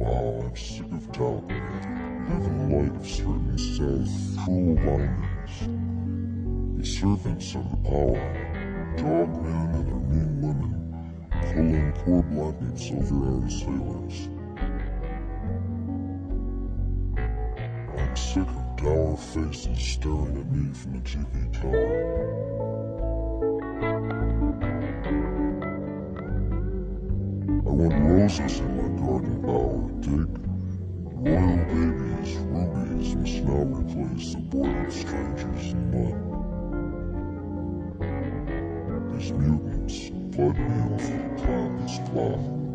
Wow, I'm sick of doubt. Even the light of certain self cruel bindings. The servants of the power, dogmen and their mean women, pulling poor black over our sailors. I'm sick of dour faces staring at me from the TV tower. I want roses in my garden bower, dig? Royal babies, rubies must now replace aborted strangers in mud. These mutants flood me over the plant this plot.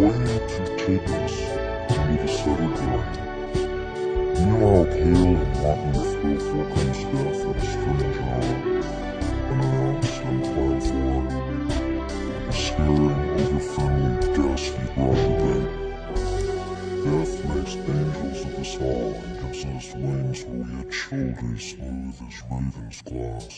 Waiting to take us into the settled ground. Meanwhile, pale and wanton fearful comes death at a strange hour, unannounced and planned for. Over-friendly guest is brought to bed. Death makes angels of us all and gives us wings where we had shoulders smooth as raven's claws.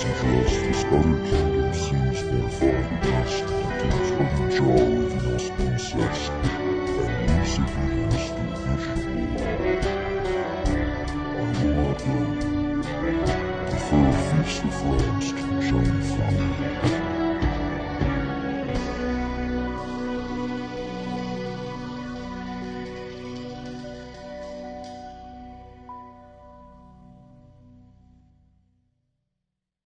This other kingdom seems more fun to us. There's other joy in us incest, and we sit in us the I will not go. The a feast of friends shall be found.